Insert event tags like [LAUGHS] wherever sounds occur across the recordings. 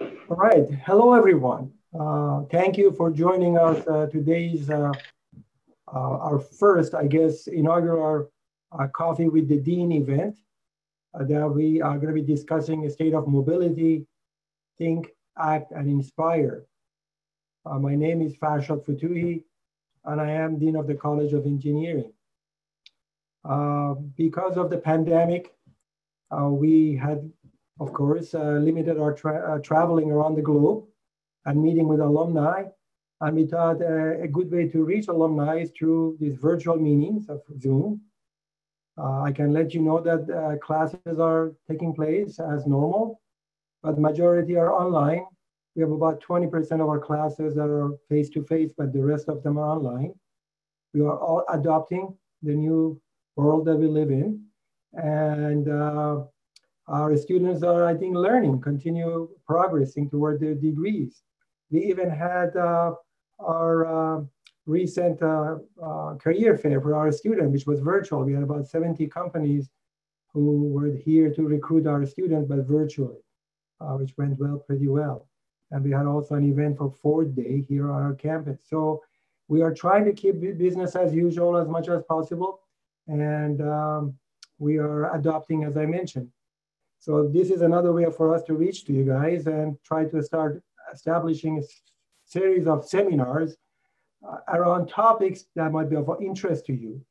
All right. Hello, everyone. Uh, thank you for joining us uh, today's uh, uh our first, I guess, inaugural uh, Coffee with the Dean event uh, that we are going to be discussing the state of mobility, think, act, and inspire. my name is Farshad Fotouhi, and I am Dean of the College of Engineering. because of the pandemic, we had of course, uh, limited our tra uh, traveling around the globe and meeting with alumni. And we thought uh, a good way to reach alumni is through these virtual meetings of Zoom. Uh, I can let you know that uh, classes are taking place as normal, but majority are online. We have about 20% of our classes that are face-to-face, but the rest of them are online. We are all adopting the new world that we live in. And uh, our students are, I think, learning, continue progressing toward their degrees. We even had uh, our uh, recent uh career fair for our students, which was virtual. We had about 70 companies who were here to recruit our students, but virtually, uh, which went well, pretty well. And we had also an event for Ford Day here on our campus. So we are trying to keep business as usual as much as possible. And um, we are adopting, as I mentioned, so this is another way for us to reach to you guys and try to start establishing a series of seminars uh, around topics that might be of interest to you.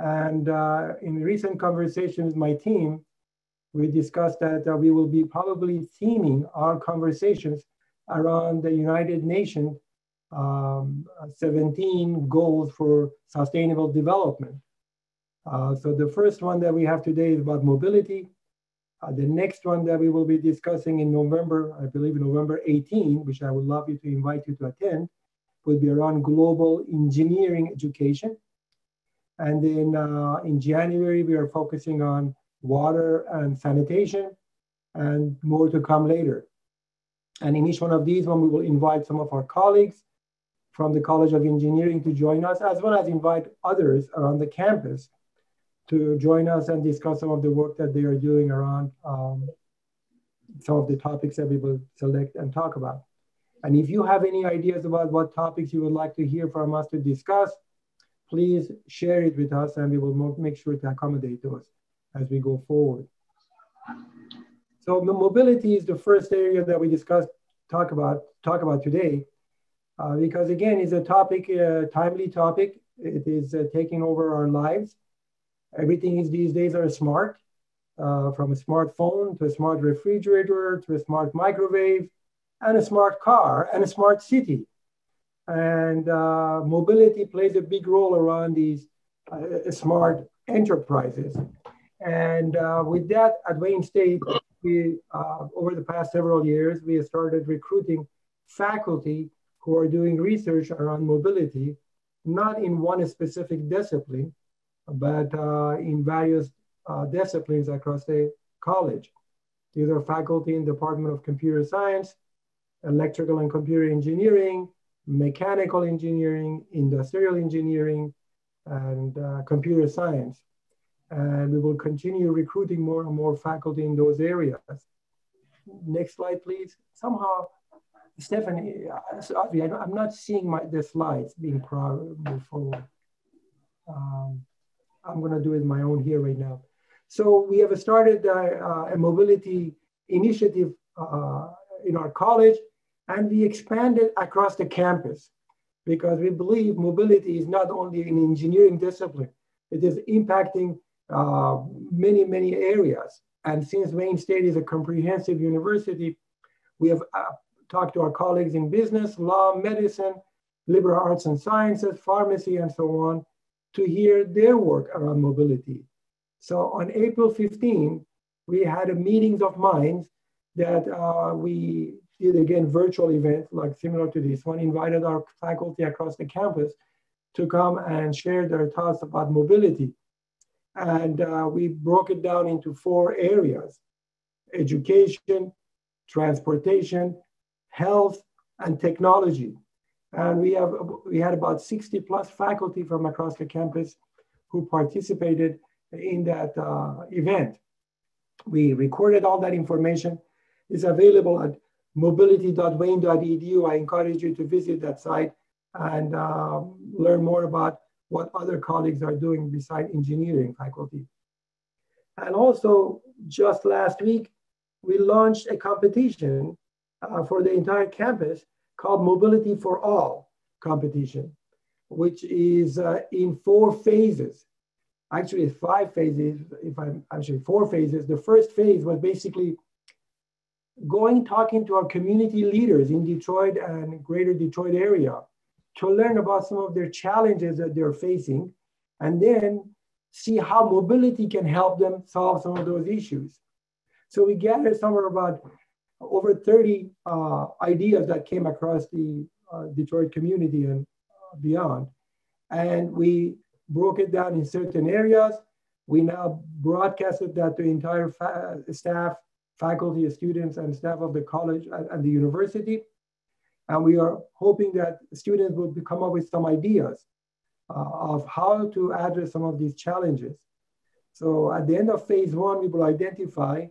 And uh, in recent conversations with my team, we discussed that uh, we will be probably theming our conversations around the United Nations um, 17 goals for sustainable development. Uh, so the first one that we have today is about mobility. Uh, the next one that we will be discussing in November, I believe November 18, which I would love you to invite you to attend, will be around global engineering education. And then uh, in January, we are focusing on water and sanitation and more to come later. And in each one of these one, we will invite some of our colleagues from the College of Engineering to join us, as well as invite others around the campus to join us and discuss some of the work that they are doing around um, some of the topics that we will select and talk about. And if you have any ideas about what topics you would like to hear from us to discuss, please share it with us and we will make sure to accommodate those as we go forward. So mobility is the first area that we discuss, talk about, talk about today, uh, because again, it's a topic, a uh, timely topic. It is uh, taking over our lives. Everything is these days are smart, uh, from a smartphone to a smart refrigerator to a smart microwave and a smart car and a smart city. And uh, mobility plays a big role around these uh, smart enterprises. And uh, with that, at Wayne State, we, uh, over the past several years, we have started recruiting faculty who are doing research around mobility, not in one specific discipline, but uh, in various uh, disciplines across the college. These are faculty in Department of Computer Science, Electrical and Computer Engineering, Mechanical Engineering, Industrial Engineering, and uh, Computer Science. And we will continue recruiting more and more faculty in those areas. Next slide, please. Somehow, Stephanie, sorry, I'm not seeing my, the slides being moved forward. Um, I'm going to do it my own here right now. So we have started uh, uh, a mobility initiative uh, in our college, and we expanded across the campus because we believe mobility is not only an engineering discipline, it is impacting uh, many, many areas. And since Wayne State is a comprehensive university, we have uh, talked to our colleagues in business, law, medicine, liberal arts and sciences, pharmacy, and so on, to hear their work around mobility. So on April 15, we had a meetings of minds that uh, we did again virtual event like similar to this one, invited our faculty across the campus to come and share their thoughts about mobility. And uh, we broke it down into four areas, education, transportation, health, and technology. And we have we had about 60 plus faculty from across the campus who participated in that uh, event. We recorded all that information. It's available at mobility.wayne.edu. I encourage you to visit that site and um, learn more about what other colleagues are doing beside engineering faculty. And also, just last week, we launched a competition uh, for the entire campus called Mobility for All competition, which is uh, in four phases. Actually, five phases, if I'm actually four phases. The first phase was basically going talking to our community leaders in Detroit and greater Detroit area to learn about some of their challenges that they're facing and then see how mobility can help them solve some of those issues. So we gathered somewhere about over 30 uh, ideas that came across the uh, Detroit community and uh, beyond. And we broke it down in certain areas. We now broadcasted that to the entire fa staff, faculty, students, and staff of the college and, and the university. And we are hoping that students will come up with some ideas uh, of how to address some of these challenges. So at the end of phase one, we will identify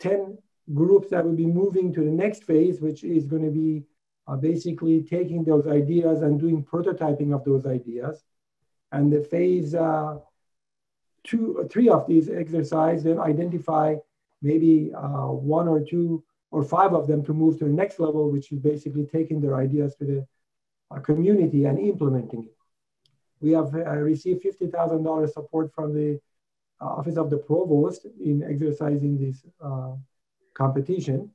10 groups that will be moving to the next phase, which is going to be uh, basically taking those ideas and doing prototyping of those ideas. And the phase uh, two, or three of these exercises then identify maybe uh, one or two or five of them to move to the next level, which is basically taking their ideas to the uh, community and implementing it. We have uh, received $50,000 support from the uh, Office of the Provost in exercising this uh, competition.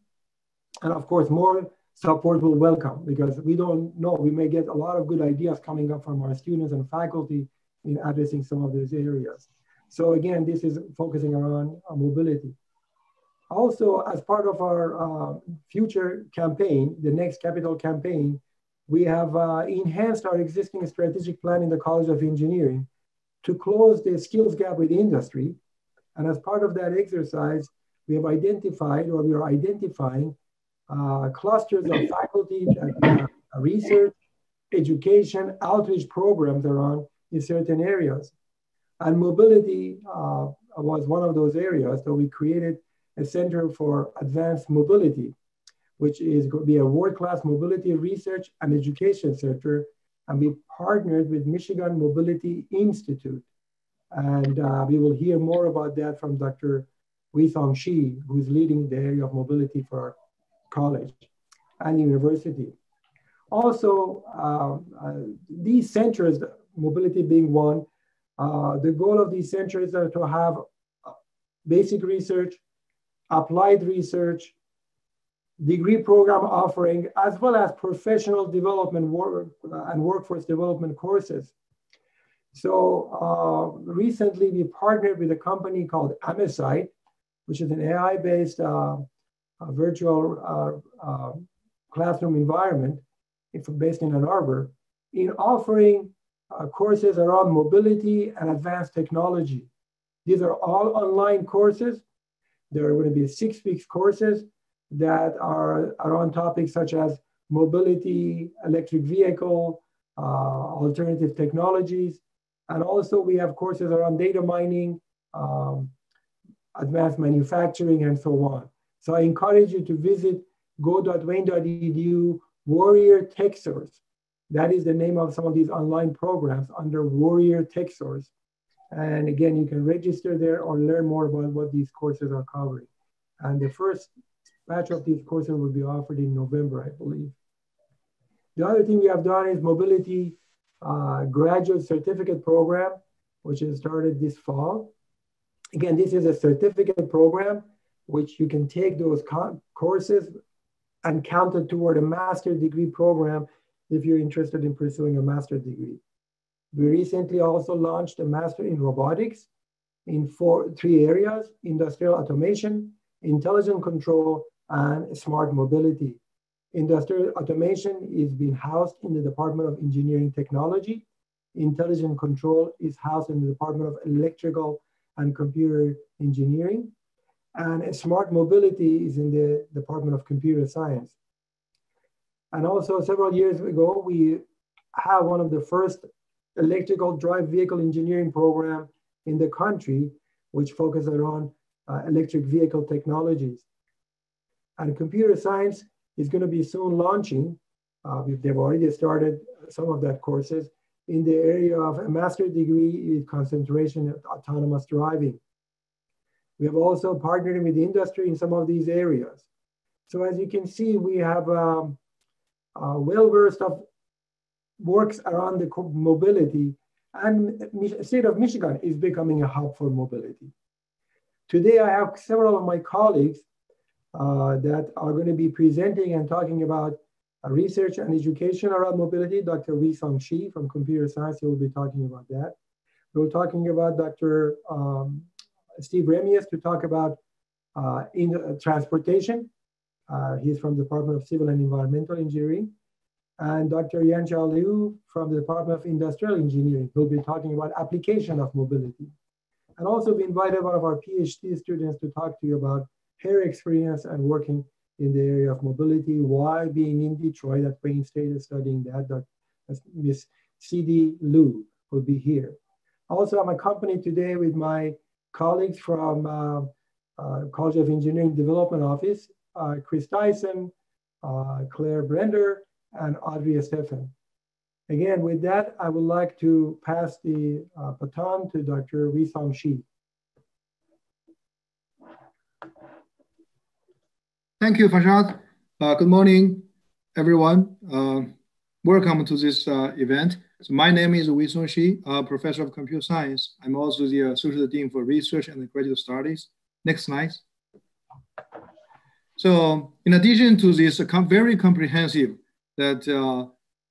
And of course, more support will welcome because we don't know, we may get a lot of good ideas coming up from our students and faculty in addressing some of those areas. So again, this is focusing around uh, mobility. Also, as part of our uh, future campaign, the next capital campaign, we have uh, enhanced our existing strategic plan in the College of Engineering to close the skills gap with industry. And as part of that exercise, we have identified or we are identifying uh, clusters of faculty uh, research, education, outreach programs around in certain areas. And mobility uh, was one of those areas. So we created a Center for Advanced Mobility, which is going to be a world-class mobility research and education center. And we partnered with Michigan Mobility Institute. And uh, we will hear more about that from Dr. Weisong Shi, who's leading the area of mobility for our college and university. Also, uh, uh, these centers, mobility being one, uh, the goal of these centers are to have uh, basic research, applied research, degree program offering, as well as professional development work uh, and workforce development courses. So uh, recently we partnered with a company called Amesite, which is an AI-based uh, uh, virtual uh, uh, classroom environment based in Ann Arbor in offering courses around mobility and advanced technology. These are all online courses there are going to be six weeks courses that are around topics such as mobility, electric vehicle, uh, alternative technologies. And also we have courses around data mining, um, advanced manufacturing, and so on. So I encourage you to visit go.wayne.edu Warrior Tech Source. That is the name of some of these online programs under Warrior Tech Source. And again, you can register there or learn more about what these courses are covering. And the first batch of these courses will be offered in November, I believe. The other thing we have done is mobility uh, graduate certificate program, which has started this fall. Again, this is a certificate program which you can take those courses and count it toward a master degree program if you're interested in pursuing a master degree. We recently also launched a master in robotics in four, three areas, industrial automation, intelligent control, and smart mobility. Industrial automation is being housed in the Department of Engineering Technology. Intelligent control is housed in the Department of Electrical and Computer Engineering. And smart mobility is in the Department of Computer Science. And also several years ago, we have one of the first electrical drive vehicle engineering program in the country, which focuses on uh, electric vehicle technologies. And computer science is going to be soon launching. Uh, they've already started some of that courses in the area of a master's degree with concentration of autonomous driving. We have also partnered with industry in some of these areas. So as you can see, we have um, well-versed of works around the mobility and state of Michigan is becoming a hub for mobility. Today, I have several of my colleagues uh, that are going to be presenting and talking about research and education around mobility. Dr. Weisong Shi from computer science, he will be talking about that. We're talking about Dr. Um, Steve Remias to talk about uh, in uh, transportation. Uh, he's from the Department of Civil and Environmental Engineering and Dr. Yanchao Liu from the Department of Industrial Engineering will be talking about application of mobility. And also we invited one of our PhD students to talk to you about her experience and working in the area of mobility why being in Detroit at Wayne State is studying that. Dr. Miss C.D. Liu will be here. Also, I'm accompanied today with my colleagues from uh, uh, College of Engineering Development Office, uh, Chris Dyson, uh, Claire Brender, and Audrey Stephan. Again, with that, I would like to pass the uh, baton to Dr. Song Shi. Thank you, Farshad. Uh, good morning, everyone. Uh, welcome to this uh, event. So my name is Weisong Shi, professor of computer science. I'm also the associate dean for research and graduate studies. Next slide. So in addition to this very comprehensive that uh,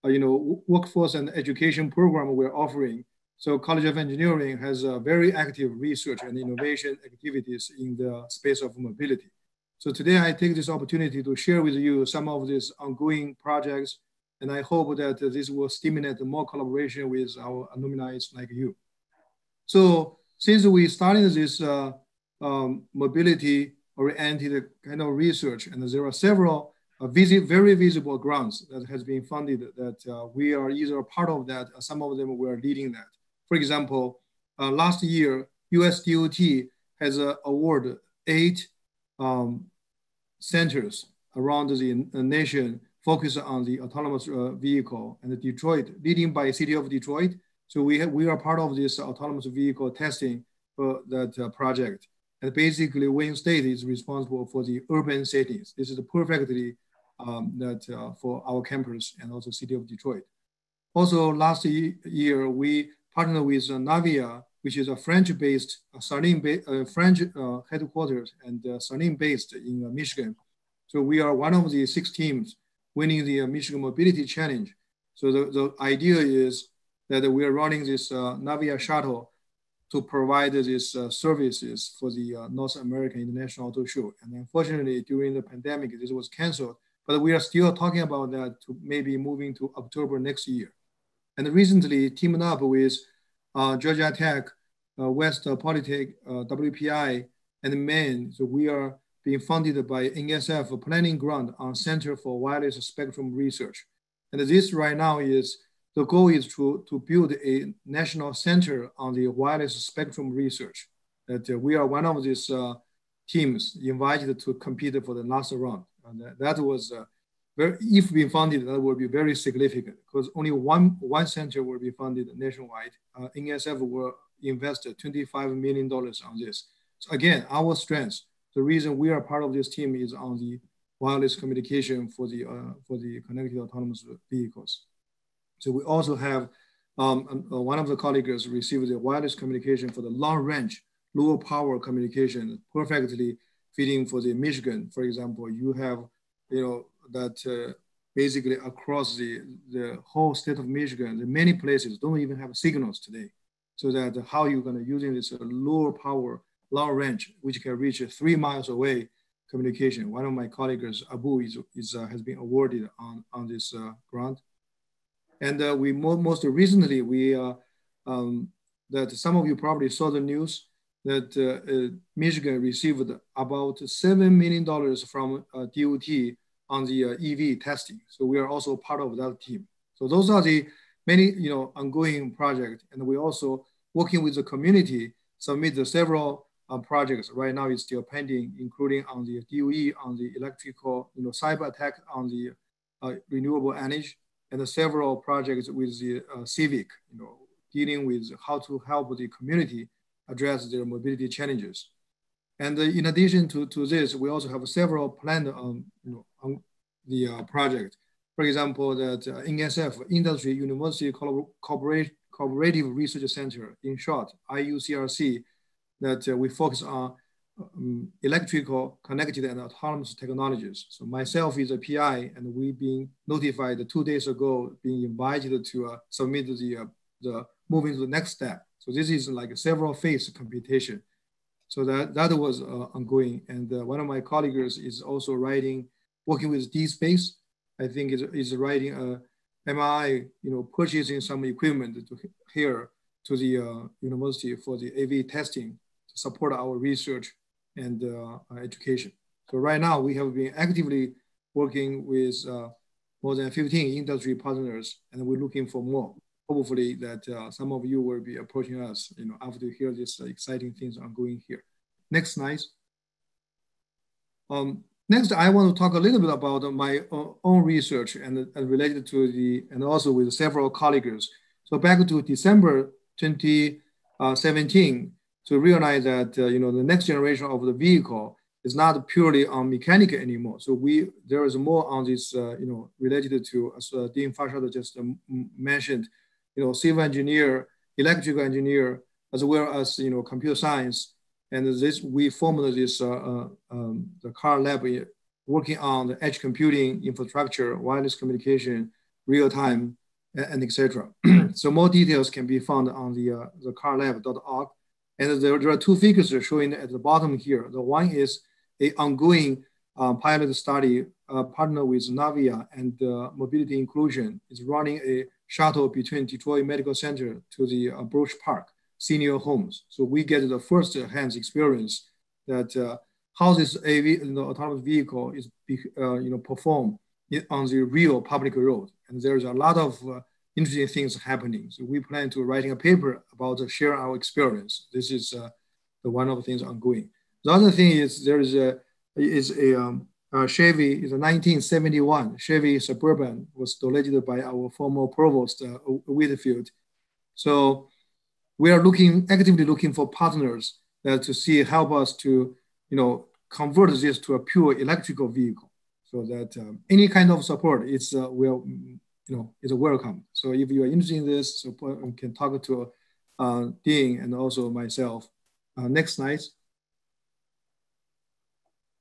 uh, you know workforce and education program we're offering. So College of Engineering has a very active research and innovation activities in the space of mobility. So today I take this opportunity to share with you some of these ongoing projects, and I hope that this will stimulate more collaboration with our alumni like you. So since we started this uh, um, mobility oriented kind of research, and there are several visi very visible grants that has been funded that uh, we are either part of that, or some of them we are leading that. For example, uh, last year, US DOT has uh, awarded eight um, centers around the nation focused on the autonomous uh, vehicle and Detroit, leading by city of Detroit. So we, have, we are part of this autonomous vehicle testing for that uh, project. And basically Wayne State is responsible for the urban settings. This is perfectly um, that uh, for our campus and also city of Detroit. Also last year, we partnered with uh, Navia, which is a French-based, uh, uh, French uh, headquarters and uh, Saline-based in uh, Michigan. So we are one of the six teams winning the Michigan Mobility Challenge. So the, the idea is that we are running this Navya shuttle to provide these uh, services for the uh, North American International Auto Show. And unfortunately, during the pandemic, this was canceled but we are still talking about that to maybe moving to October next year. And recently teamed up with uh, Georgia Tech, uh, West Polytech, uh, WPI, and Maine. So we are being funded by NSF planning grant on Center for Wireless Spectrum Research. And this right now is, the goal is to, to build a national center on the wireless spectrum research. That uh, we are one of these uh, teams invited to compete for the last round. And that, that was uh, if being funded, that would be very significant because only one, one center will be funded nationwide. Uh, NSF will invest $25 million on this. So again, our strength, the reason we are part of this team is on the wireless communication for the, uh, for the connected autonomous vehicles. So we also have um, uh, one of the colleagues received the wireless communication for the long range, low power communication, perfectly fitting for the Michigan, for example, you have, you know, that uh, basically across the, the whole state of Michigan, the many places don't even have signals today. So that how you're gonna using this uh, lower power, long range, which can reach three miles away communication. One of my colleagues, Abu, is, is uh, has been awarded on, on this uh, grant. And uh, we mo most recently, we, uh, um, that some of you probably saw the news, that Michigan received about $7 million from DOT on the EV testing. So we are also part of that team. So those are the many you know, ongoing projects. And we also working with the community, submit several uh, projects. Right now, it's still pending, including on the DOE, on the electrical, you know, cyber attack on the uh, renewable energy, and the several projects with the uh, civic, you know, dealing with how to help the community address their mobility challenges. And uh, in addition to, to this, we also have several planned um, you know, on the uh, project. For example, that INSF, Industry University Corporation Cooperative Research Center, in short, IUCRC, that uh, we focus on um, electrical, connected, and autonomous technologies. So myself is a PI, and we've been notified two days ago, being invited to uh, submit the, uh, the moving to the next step. So this is like a several phase computation. So that, that was uh, ongoing. And uh, one of my colleagues is also writing, working with DSpace. I think is, is writing a MRI, you know, purchasing some equipment to here to the uh, university for the AV testing to support our research and uh, education. So right now we have been actively working with uh, more than 15 industry partners and we're looking for more. Hopefully that uh, some of you will be approaching us, you know, after you hear these exciting things ongoing here. Next slide. Um, Next, I want to talk a little bit about my own research and, and related to the, and also with several colleagues. So back to December 2017, to realize that, uh, you know, the next generation of the vehicle is not purely on mechanical anymore. So we, there is more on this, uh, you know, related to, as uh, Dean Farshad just um, mentioned, you know, civil engineer, electrical engineer, as well as, you know, computer science, and this, we formed this uh, uh, um, the car lab working on the edge computing infrastructure, wireless communication, real time, and, etc. [CLEARS THROAT] so more details can be found on the, uh, the carlab.org. And there, there, are two figures showing at the bottom here. The one is a ongoing uh, pilot study uh, partner with Navya and uh, Mobility Inclusion is running a shuttle between Detroit Medical Center to the uh, Park senior homes. So we get the first hand experience that uh, how this AV, you know, autonomous vehicle is, uh, you know, perform on the real public road. And there's a lot of uh, interesting things happening. So we plan to writing a paper about uh, share our experience. This is uh, the one of the things ongoing. The other thing is there is a is a um, uh, Chevy is a 1971 Chevy Suburban was donated by our former provost uh, Whitfield. So we are looking actively looking for partners that to see help us to you know convert this to a pure electrical vehicle. So that um, any kind of support is uh, will you know is welcome. So if you are interested in this so you can talk to uh, dean and also myself uh, next slide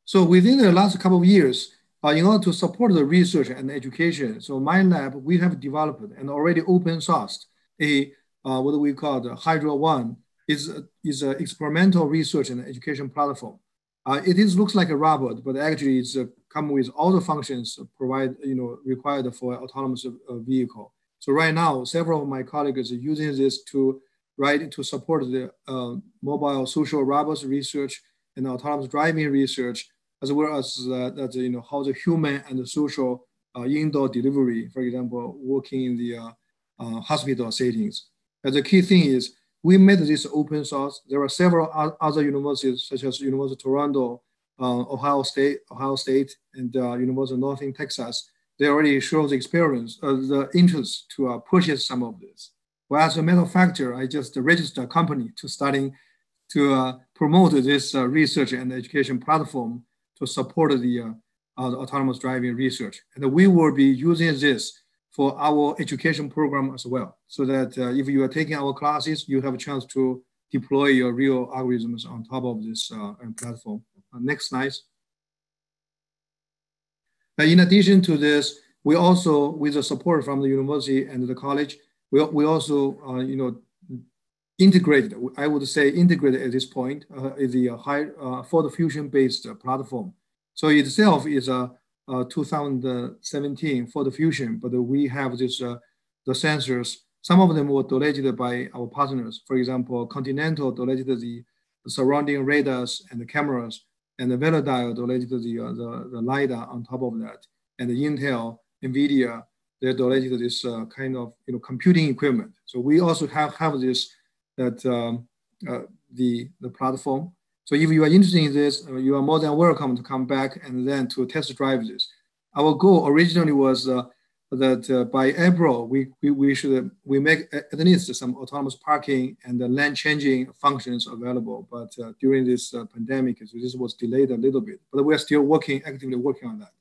so within the last couple of years uh, in order to support the research and education so my lab we have developed and already open sourced a uh, what we call the Hydra One is is an experimental research and education platform. Uh, it is looks like a robot, but actually it's uh, come with all the functions provide you know required for autonomous uh, vehicle. So right now, several of my colleagues are using this to write to support the uh, mobile social robots research and autonomous driving research, as well as uh, that you know how the human and the social uh, indoor delivery, for example, working in the uh, hospital settings. And the key thing is we made this open source. There are several other universities, such as University of Toronto, uh, Ohio State, Ohio State, and uh, University of Northern Texas. They already show the experience, uh, the interest to uh, purchase some of this. Well, as a matter of fact, I just registered a company to starting to uh, promote this uh, research and education platform to support the autonomous driving research. And we will be using this for our education program as well. So that uh, if you are taking our classes, you have a chance to deploy your real algorithms on top of this uh, platform. Uh, next slide. in addition to this, we also, with the support from the university and the college, we, we also, uh, you know, integrated, I would say integrated at this point, uh, is the high, uh, Ford Fusion-based platform. So itself is a uh, 2017 Ford Fusion, but we have this uh, the sensors. Some of them were donated by our partners. For example, Continental donated the, the surrounding radars and the cameras, and the Velodyne donated the, uh, the, the LiDAR on top of that. And the Intel, NVIDIA, they donated this uh, kind of you know computing equipment. So we also have, have this that um, uh, the, the platform. So if you are interested in this, uh, you are more than welcome to come back and then to test drive this. Our goal originally was uh, that uh, by April, we, we, we should we make at least some autonomous parking and the lane changing functions available. But uh, during this uh, pandemic, so this was delayed a little bit, but we're still working, actively working on that.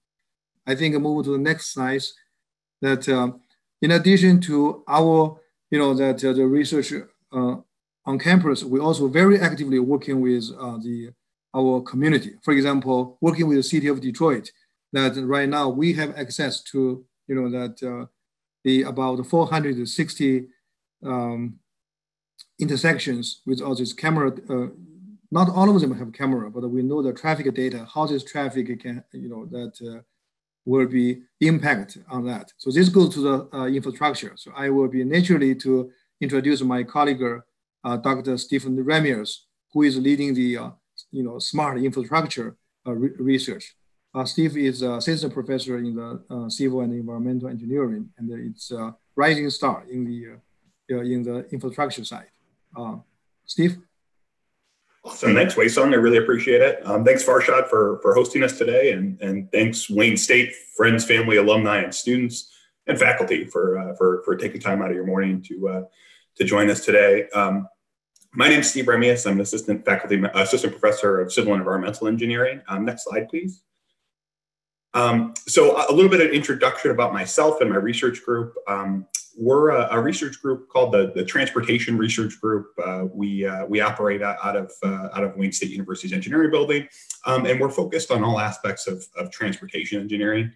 I think moving to the next slide, that in addition to our, you know, that uh, the research uh, on campus, we're also very actively working with uh, the our community. For example, working with the city of Detroit, that right now we have access to you know, that uh, the about 460 um, intersections with all these camera, uh, not all of them have camera, but we know the traffic data, how this traffic can, you know, that uh, will be impact on that. So this goes to the uh, infrastructure. So I will be naturally to introduce my colleague, Dr. Stephen Remias, who is leading the, uh, you know, smart infrastructure re research. Uh, Steve is a assistant professor in the uh, civil and environmental engineering, and it's a rising star in the uh, in the infrastructure side. Steve. Awesome. Thanks, Wei Sung. I really appreciate it. Um, thanks, Farshad, for, for hosting us today. And, and thanks, Wayne State, friends, family, alumni, and students, and faculty for, uh, for, for taking time out of your morning to, uh, to join us today. Um, my name is Steve Remias. I'm an assistant faculty, assistant professor of civil and environmental engineering. Um, next slide, please. Um, so a little bit of introduction about myself and my research group. Um, we're a, a, research group called the, the Transportation Research Group. Uh, we, uh, we operate out of, uh, out of Wayne State University's engineering building, um, and we're focused on all aspects of, of transportation engineering.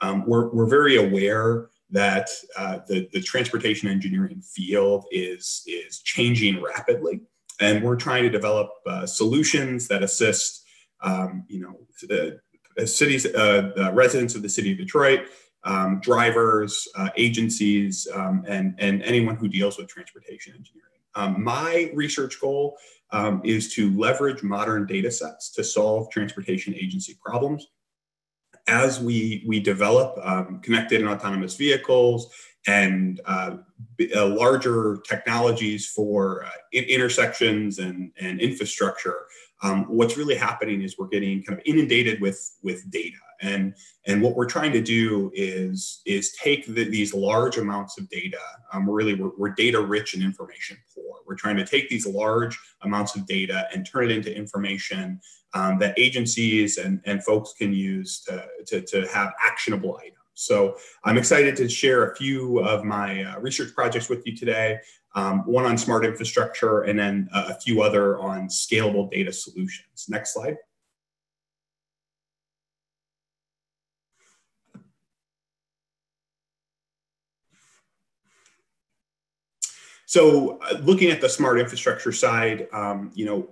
Um, we're, we're very aware that uh, the, the transportation engineering field is, is changing rapidly, and we're trying to develop uh, solutions that assist um, you know, the, cities, uh, residents of the city of Detroit, um, drivers, uh, agencies, um, and, and anyone who deals with transportation engineering. Um, my research goal um, is to leverage modern data sets to solve transportation agency problems. As we, we develop um, connected and autonomous vehicles and uh, uh, larger technologies for uh, intersections and, and infrastructure, um, what's really happening is we're getting kind of inundated with with data. And and what we're trying to do is is take the, these large amounts of data um, really we're, we're, data rich and information poor. We're trying to take these large amounts of data and turn it into information um, that agencies and, and folks can use to, to, to have actionable items so I'm excited to share a few of my uh, research projects with you today um, one on smart infrastructure, and then a few other on scalable data solutions. Next slide. So uh, looking at the smart infrastructure side, um, you know,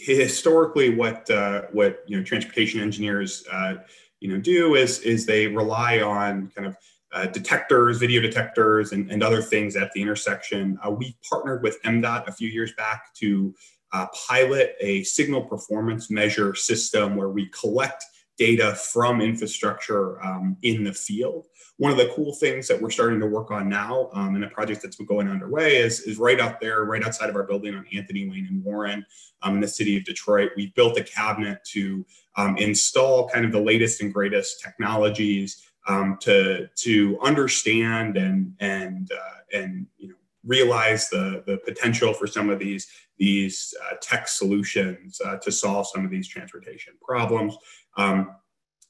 historically what, uh, what, you know, transportation engineers, uh, you know, do is, is they rely on kind of uh, detectors, video detectors, and, and, other things at the intersection. Uh, we partnered with MDOT a few years back to uh, pilot a signal performance measure system where we collect data from infrastructure um, in the field. One of the cool things that we're starting to work on now um, in a project that's been going underway is, is right out there, right outside of our building on Anthony Wayne and Warren um, in the city of Detroit. We've built a cabinet to um, install kind of the latest and greatest technologies um, to to understand and and uh, and you know realize the the potential for some of these these uh, tech solutions uh, to solve some of these transportation problems. Um,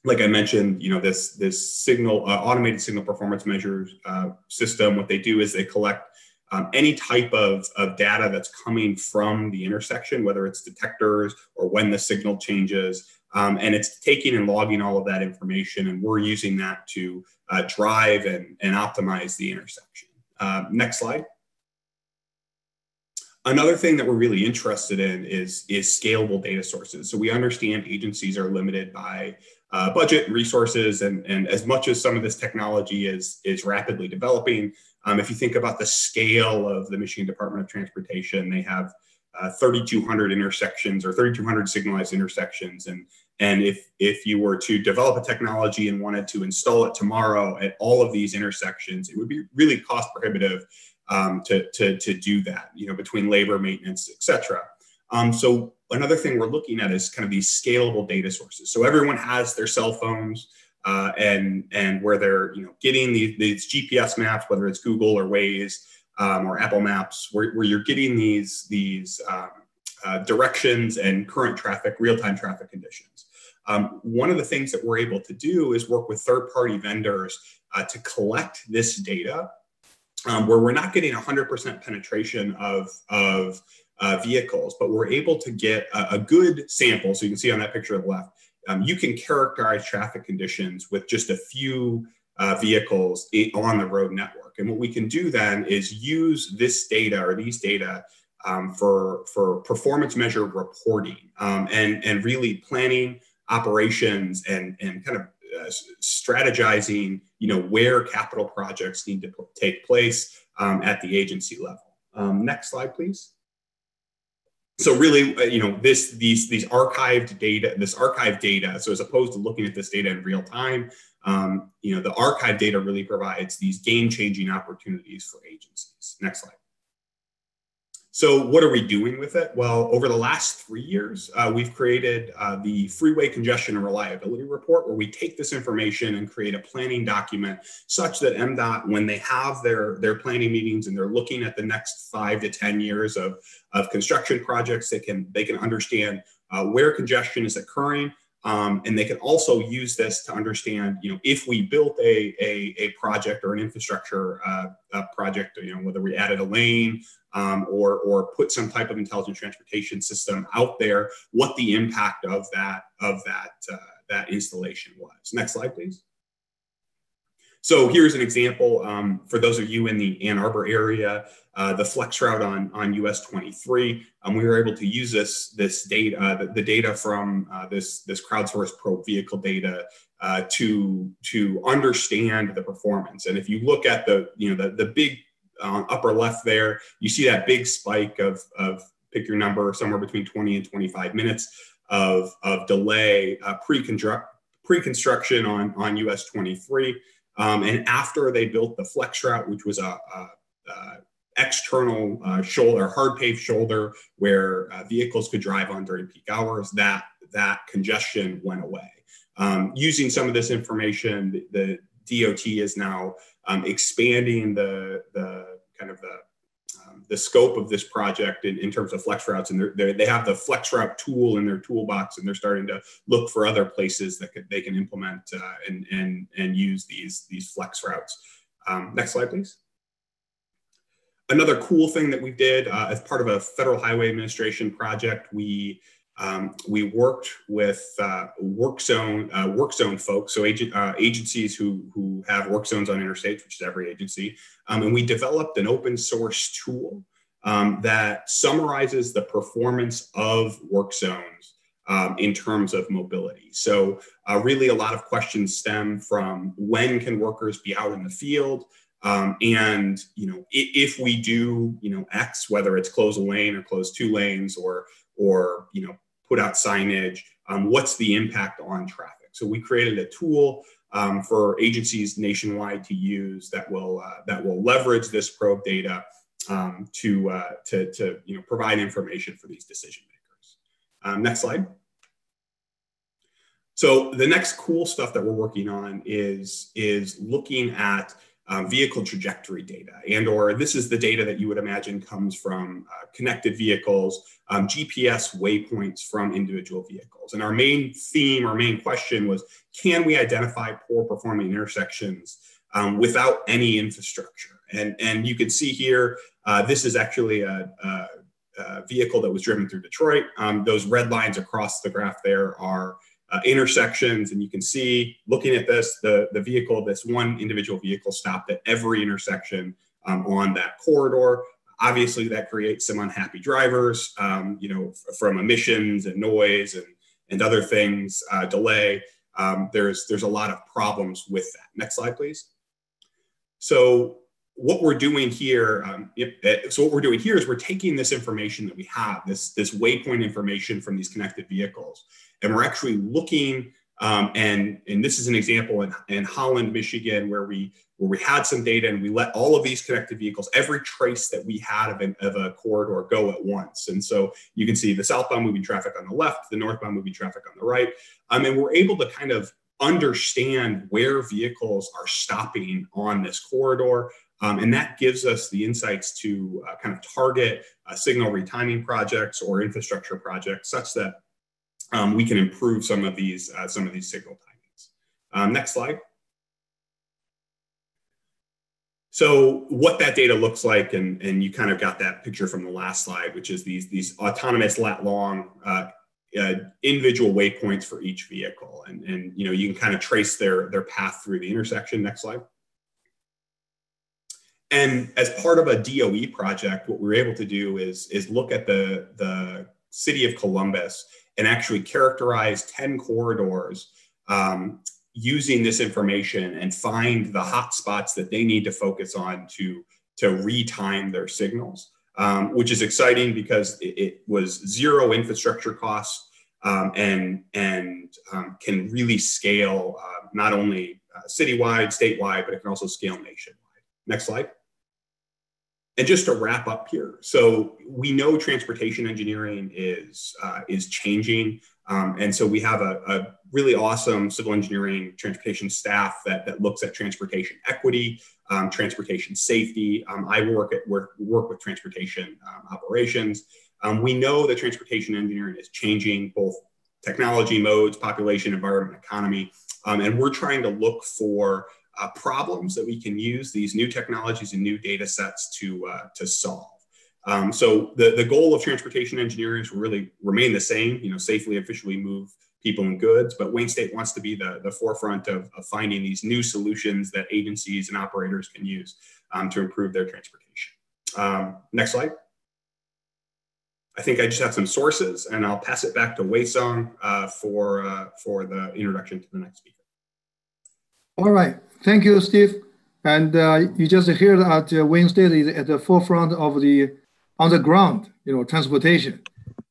like I mentioned, you know this this signal uh, automated signal performance measures uh, system. What they do is they collect um, any type of, of data that's coming from the intersection, whether it's detectors or when the signal changes, um, and it's taking and logging all of that information, and we're using that to uh, drive and, and optimize the intersection. Uh, next slide. Another thing that we're really interested in is, is scalable data sources. So we understand agencies are limited by uh, budget and resources, and, and as much as some of this technology is, is rapidly developing, um, if you think about the scale of the Michigan Department of Transportation, they have uh, 3,200 intersections or 3,200 signalized intersections. And, and if, if you were to develop a technology and wanted to install it tomorrow at all of these intersections, it would be really cost prohibitive um, to, to, to do that, you know, between labor, maintenance, et cetera. Um, so another thing we're looking at is kind of these scalable data sources. So everyone has their cell phones uh, and and where they're you know getting these, these GPS maps, whether it's Google or Waze um, or Apple Maps, where, where you're getting these these um, uh, directions and current traffic, real time traffic conditions. Um, one of the things that we're able to do is work with third party vendors uh, to collect this data um, where we're not getting 100% penetration of, of uh, vehicles, but we're able to get a, a, good sample. So you can see on that picture on the left, um, you can characterize traffic conditions with just a few uh, vehicles on the road network. And what we can do then is use this data or these data um, for, for performance measure reporting um, and, and really planning operations and, and kind of uh, strategizing, you know, where capital projects need to take place um, at the agency level. Um, next slide, please. So really, uh, you know, this these these archived data, this archived data. So as opposed to looking at this data in real time, um, you know, the archived data really provides these game-changing opportunities for agencies. Next slide. So what are we doing with it? Well, over the last three years, uh, we've created uh, the Freeway Congestion and Reliability Report, where we take this information and create a planning document such that MDOT, when they have their, their planning meetings and they're looking at the next five to 10 years of, of construction projects, they can, they can understand uh, where congestion is occurring, um, and they can also use this to understand, you know, if we built a, a, a project or an infrastructure uh, project, you know, whether we added a lane um, or, or put some type of intelligent transportation system out there, what the impact of that, of that, uh, that installation was. Next slide, please. So here's an example um, for those of you in the Ann Arbor area, uh, the flex route on, on US 23. Um, we were able to use this, this data, uh, the, the, data from uh, this, this crowdsourced probe vehicle data uh, to, to understand the performance. And if you look at the, you know, the, the big uh, upper left there, you see that big spike of, of pick your number, somewhere between 20 and 25 minutes of, of delay uh, pre-construction on, on US 23. Um, and after they built the flex route, which was a, a, a external uh, shoulder, hard paved shoulder where uh, vehicles could drive on during peak hours, that that congestion went away. Um, using some of this information, the, the DOT is now um, expanding the the kind of the the scope of this project in, in terms of flex routes and they're, they're, they have the flex route tool in their toolbox and they're starting to look for other places that could, they can implement uh, and, and, and use these, these flex routes. Um, next slide, please. Another cool thing that we did uh, as part of a Federal Highway Administration project, we um, we worked with uh, work zone uh, work zone folks, so agent, uh, agencies who who have work zones on interstates, which is every agency, um, and we developed an open source tool um, that summarizes the performance of work zones um, in terms of mobility. So uh, really, a lot of questions stem from when can workers be out in the field. Um, and you know, if, if we do, you know, X, whether it's close a lane or close two lanes, or or you know, put out signage, um, what's the impact on traffic? So we created a tool um, for agencies nationwide to use that will uh, that will leverage this probe data um, to, uh, to to you know provide information for these decision makers. Um, next slide. So the next cool stuff that we're working on is is looking at um, vehicle trajectory data and or this is the data that you would imagine comes from uh, connected vehicles um, gps waypoints from individual vehicles. And our main theme our main question was can we identify poor performing intersections um, without any infrastructure? And and you can see here uh, this is actually a, a, a, vehicle that was driven through detroit. Um, those red lines across the graph there are uh, intersections. And you can see, looking at this, the, the vehicle, this one individual vehicle stopped at every intersection um, on that corridor. Obviously, that creates some unhappy drivers, um, you know, from emissions and noise and, and other things, uh, delay. Um, there's, there's a lot of problems with that. Next slide, please. So what we're doing here, um, uh, so what we're doing here is we're taking this information that we have, this, this waypoint information from these connected vehicles, and we're actually looking Um, and, and this is an example in, in Holland, Michigan, where we where we had some data and we let all of these connected vehicles, every trace that we had of, an, of a corridor go at once. And so you can see the southbound moving traffic on the left, the northbound moving traffic on the right. Um, and we're able to kind of understand where vehicles are stopping on this corridor. Um, and that gives us the insights to uh, kind of target uh, signal retiming projects or infrastructure projects such that um, we can improve some of these, uh, some of these signal timings. Um, next slide. So what that data looks like, and, and you kind of got that picture from the last slide, which is these, these autonomous lat long uh, uh, individual waypoints for each vehicle. And, and you know, you can kind of trace their, their path through the intersection. Next slide. And as part of a DOE project, what we were able to do is, is look at the, the city of Columbus and actually characterize 10 corridors um, using this information and find the hot spots that they need to focus on to, to retime their signals, um, which is exciting because it, it was zero infrastructure costs um, and, and um, can really scale uh, not only uh, citywide, statewide, but it can also scale nationwide. Next slide. And just to wrap up here, so we know transportation engineering is uh, is changing, um, and so we have a, a, really awesome civil engineering transportation staff that that looks at transportation equity, um, transportation safety. Um, I work at work work with transportation um, operations. Um, we know that transportation engineering is changing both technology modes, population, environment, economy, um, and we're trying to look for uh, problems that we can use these new technologies and new data sets to, uh, to solve. Um, so the, the goal of transportation engineering is really remain the same, you know, safely, efficiently move people and goods, but Wayne State wants to be the, the forefront of, of finding these new solutions that agencies and operators can use um, to improve their transportation. Um, next slide. I think I just have some sources and I'll pass it back to Weisong uh, for, uh, for the introduction to the next speaker. All right. Thank you, Steve. And uh, you just hear that uh, Wayne State is at the forefront of the on the ground, you know, transportation.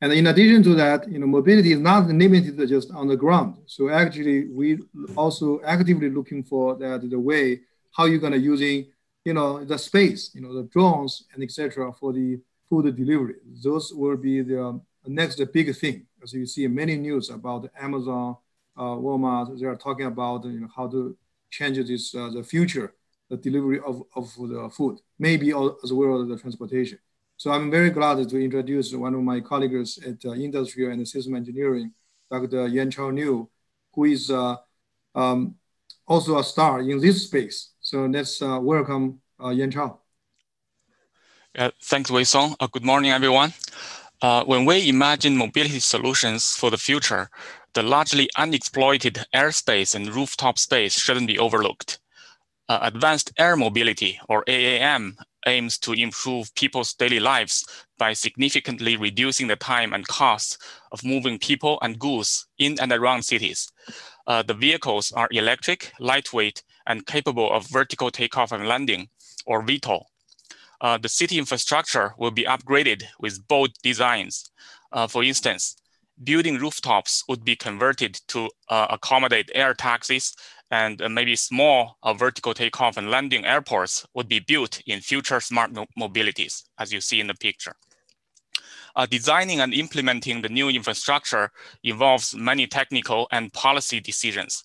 And in addition to that, you know, mobility is not limited just on the ground. So actually, we also actively looking for that the way how you're gonna using, you know, the space, you know, the drones and etc. for the food delivery. Those will be the next big thing. As you see many news about Amazon, uh, Walmart, they are talking about you know how to change this uh, the future, the delivery of, of the food, maybe as well as the transportation. So I'm very glad to introduce one of my colleagues at uh, Industrial and System Engineering, Dr. Yanchao Liu, who is uh, um, also a star in this space. So let's uh, welcome uh, Yan Chao. Uh, thanks, Weisong. Good morning, everyone. Uh, when we imagine mobility solutions for the future, the largely unexploited airspace and rooftop space shouldn't be overlooked. Uh, advanced air mobility, or AAM, aims to improve people's daily lives by significantly reducing the time and cost of moving people and goods in and around cities. Uh, the vehicles are electric, lightweight, and capable of vertical takeoff and landing, or VTOL. Uh, the city infrastructure will be upgraded with bold designs. Uh, for instance, building rooftops would be converted to uh, accommodate air taxis and uh, maybe small uh, vertical takeoff and landing airports would be built in future smart mo mobilities, as you see in the picture. Uh, designing and implementing the new infrastructure involves many technical and policy decisions.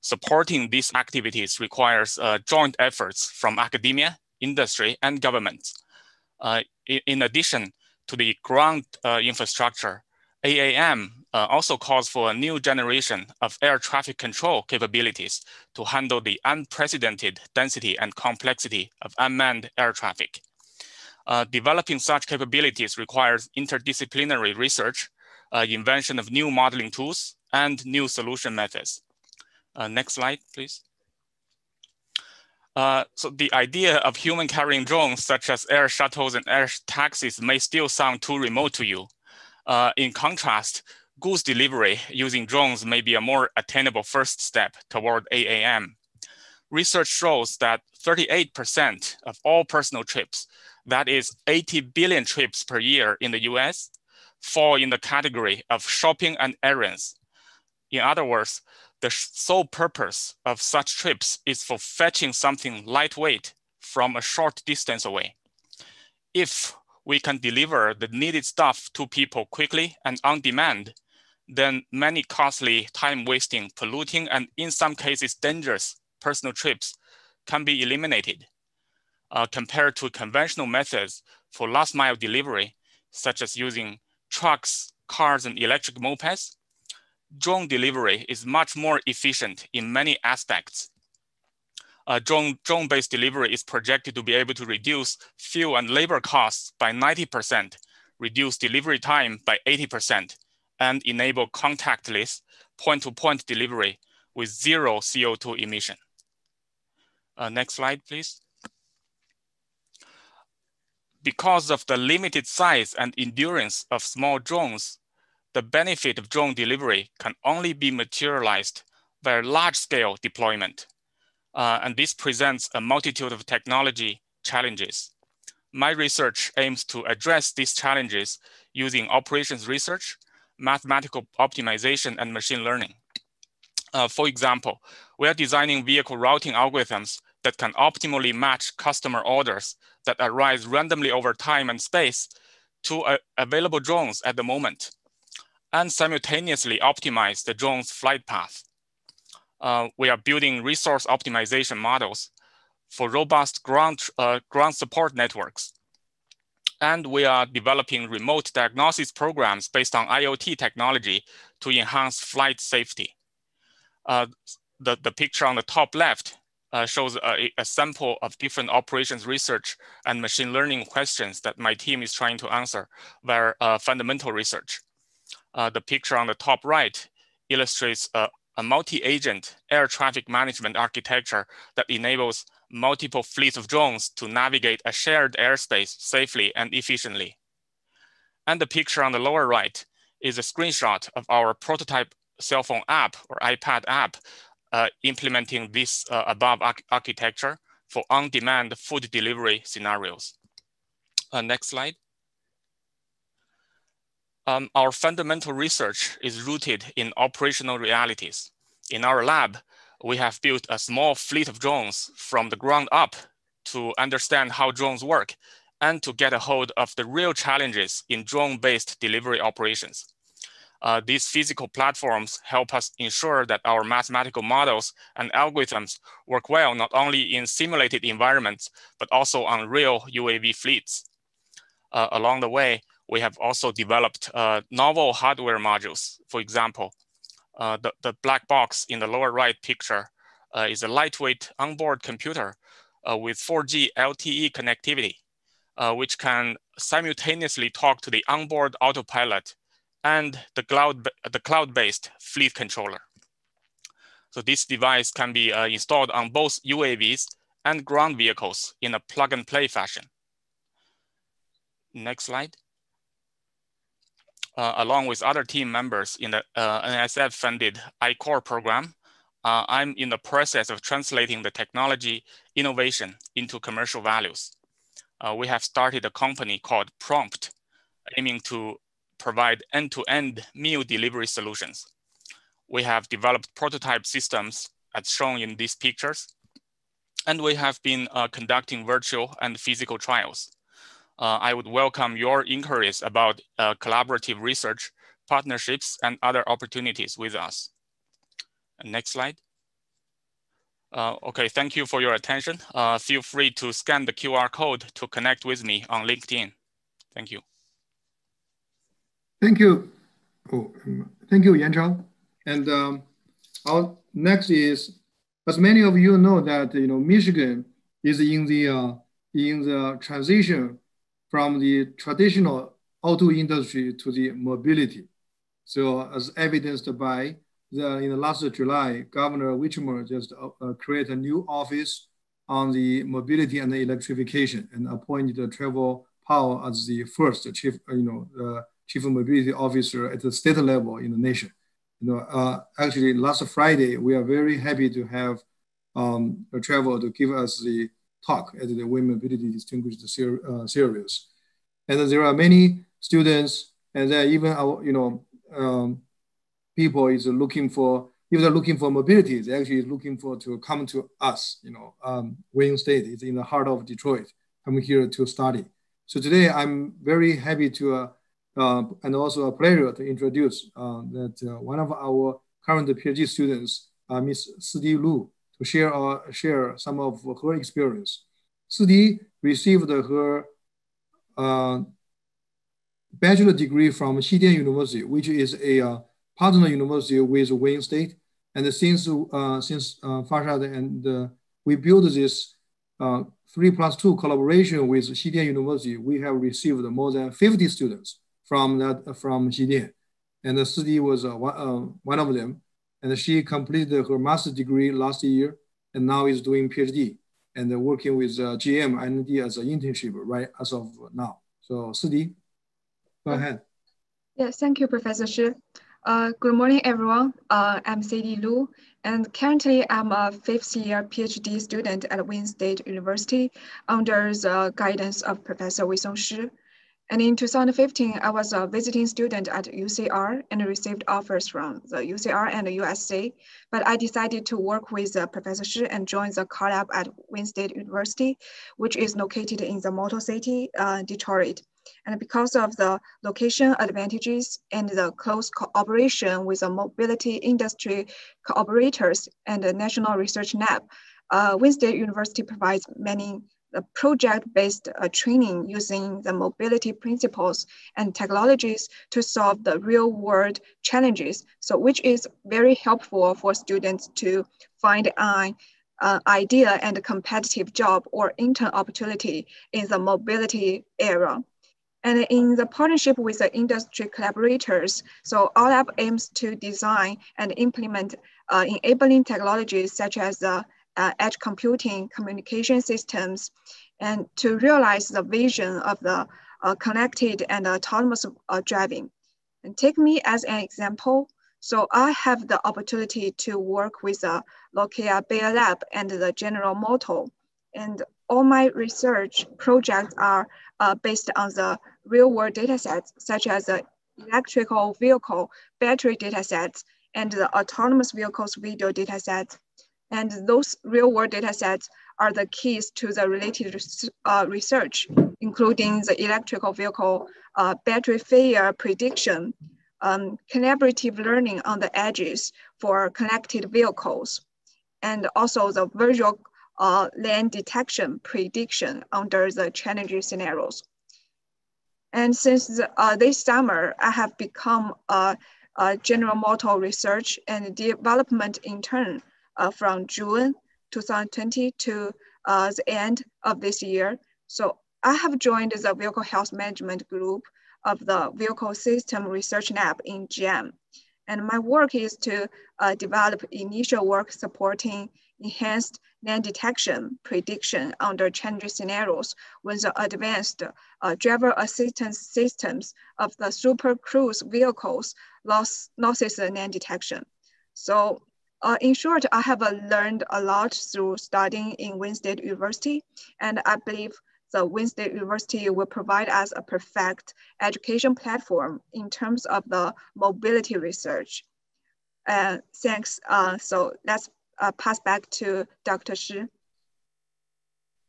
Supporting these activities requires uh, joint efforts from academia, industry, and governments. Uh, in, addition to the ground infrastructure, AAM uh, also calls for a new generation of air traffic control capabilities to handle the unprecedented density and complexity of unmanned air traffic. Uh, developing such capabilities requires interdisciplinary research, uh, invention of new modeling tools, and new solution methods. Uh, next slide, please. Uh, so the idea of human carrying drones such as air shuttles and air taxis may still sound too remote to you. Uh, in contrast, goods delivery using drones may be a more attainable first step toward AAM. Research shows that 38% of all personal trips, that is 80 billion trips per year in the US, fall in the category of shopping and errands. In other words, the sole purpose of such trips is for fetching something lightweight from a short distance away. If we can deliver the needed stuff to people quickly and on demand, then many costly, time-wasting, polluting, and in some cases dangerous personal trips can be eliminated uh, compared to conventional methods for last mile delivery, such as using trucks, cars, and electric mopeds. Drone delivery is much more efficient in many aspects. Uh, drone, drone-based delivery is projected to be able to reduce fuel and labor costs by 90%, reduce delivery time by 80%, and enable contactless point-to-point -point delivery with zero CO2 emission. Uh, next slide, please. Because of the limited size and endurance of small drones, the benefit of drone delivery can only be materialized by large-scale deployment. Uh, and this presents a multitude of technology challenges. My research aims to address these challenges using operations research, mathematical optimization, and machine learning. Uh, for example, we are designing vehicle routing algorithms that can optimally match customer orders that arise randomly over time and space to uh, available drones at the moment, and simultaneously optimize the drone's flight path. Uh, we are building resource optimization models for robust ground, uh, ground support networks. And we are developing remote diagnosis programs based on IoT technology to enhance flight safety. Uh, the, the picture on the top left uh, shows a, a, sample of different operations research and machine learning questions that my team is trying to answer via uh, fundamental research. Uh, the picture on the top right illustrates a, multi-agent air traffic management architecture that enables multiple fleets of drones to navigate a shared airspace safely and efficiently. And the picture on the lower right is a screenshot of our prototype cell phone app or iPad app uh, implementing this uh, above arch architecture for on-demand food delivery scenarios. Uh, next slide. Um, our fundamental research is rooted in operational realities. In our lab, we have built a small fleet of drones from the ground up to understand how drones work and to get a hold of the real challenges in drone-based delivery operations. Uh, these physical platforms help us ensure that our mathematical models and algorithms work well, not only in simulated environments, but also on real UAV fleets. Uh, along the way, we have also developed uh, novel hardware modules. For example, uh, the, the black box in the lower right picture uh, is a lightweight onboard computer uh, with 4G LTE connectivity, which can simultaneously talk to the onboard autopilot and the cloud the cloud-based fleet controller. So this device can be uh, installed on both UAVs and ground vehicles in a plug and play fashion. Next slide. Uh, along with other team members in the uh, NSF-funded I-Corps program, uh, I'm in the process of translating the technology innovation into commercial values. Uh, we have started a company called Prompt, aiming to provide end-to-end meal delivery solutions. We have developed prototype systems as shown in these pictures, and we have been uh, conducting virtual and physical trials. Uh, I would welcome your inquiries about uh, collaborative research, partnerships, and other opportunities with us. Next slide. Uh, okay, thank you for your attention. Uh, feel free to scan the QR code to connect with me on LinkedIn. Thank you. Thank you. Oh, thank you, Yanchao. And um, our next is, as many of you know that you know Michigan is in the uh, in the transition from the traditional auto industry to the mobility. So as evidenced by the, in the last July, Governor Whitmer just uh, uh, created a new office on the mobility and the electrification and appointed Trevor Powell as the first chief, you know, uh, chief mobility officer at the state level in the nation. You know, uh, actually, last Friday, we are very happy to have um, Trevor to give us the talk at the Women Mobility Distinguished uh, Series. And there are many students, and then even our, you know, um, people is looking for if they're looking for mobility, they're actually looking for to come to us. You know, um, Wayne State is in the heart of Detroit. I'm here to study. So today I'm very happy to, uh, uh, and also a pleasure to introduce uh, that uh, one of our current PhD students, uh, Miss Sidi Lu, to share uh, share some of her experience. Sidi received her bachelor degree from Xidian University, which is a partner university with Wayne State. And since uh, since uh, Farshad and uh, we built this uh, three plus two collaboration with Xidian University, we have received more than 50 students from that from Xidian. And Sidi was uh, one, uh, one of them. And she completed her master's degree last year and now is doing PhD and working with uh, GM and as an internship right as of now. So Sidi, go ahead. Yes, thank you, Professor Shi. Uh, good morning, everyone. Uh, I'm Sidi Lu, and currently I'm a fifth year PhD student at Wayne State University under the guidance of Professor Weisong Shi. And in 2015, I was a visiting student at UCR and received offers from the UCR and the USC, but I decided to work with uh, Professor Shi and join the car lab at Wayne State University, which is located in the Motor City, uh, Detroit. And because of the location advantages and the close cooperation with the mobility industry cooperators and the National Research Lab, uh, Wayne State University provides many project-based uh, training using the mobility principles and technologies to solve the real-world challenges. So which is very helpful for students to find an uh, ideal and competitive job or intern opportunity in the mobility era. And in the partnership with the industry collaborators, so OurLab aims to design and implement uh, enabling technologies such as uh, uh, edge computing, communication systems, and to realize the vision of the uh, connected and autonomous uh, driving. And take me as an example. So I have the opportunity to work with the Nokia Bell Lab and the General Motor. And all my research projects are uh, based on the real world data sets, such as the electrical vehicle battery data sets and the autonomous vehicles video data sets. And those real world data sets are the keys to the related uh, research, including the electrical vehicle uh, battery failure prediction, um, collaborative learning on the edges for connected vehicles, and also the visual uh, lane detection prediction under the challenging scenarios. And since the, uh, this summer, I have become a, a, General Motor research and development intern uh, from June 2020 to uh, the end of this year. So I have joined the Vehicle Health Management Group of the Vehicle System Research Lab in GM. And my work is to uh, develop initial work supporting enhanced lane detection prediction under challenging scenarios with the advanced uh, driver assistance systems of the Super Cruise vehicles loss, losses lane detection. So uh, in short, I have uh, learned a lot through studying in Wayne State University, and I believe the Wayne State University will provide us a perfect education platform in terms of the mobility research. Uh, thanks. Uh, so let's uh, pass back to Dr. Shi.